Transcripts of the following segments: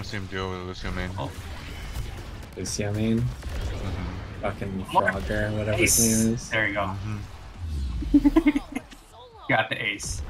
gonna see him deal with Lucio main. Oh. Lucio main. Mhm. Fucking What? Frogger, whatever Ace. his name is. There you go. Mhm. Got the ace.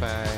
Bye.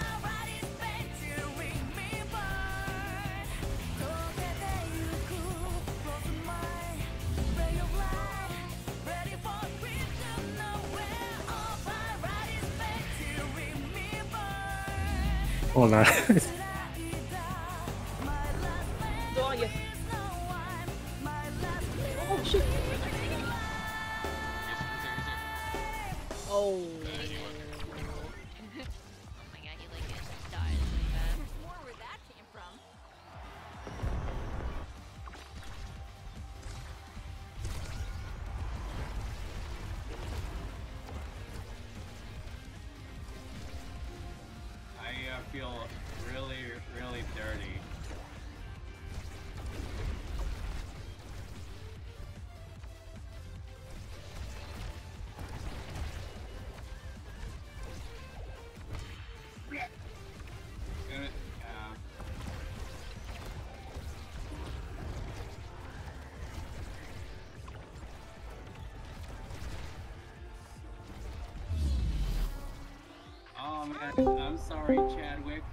Oh nice. Oh, yeah. Oh, shit. Oh. Feel I'm sorry, Chadwick.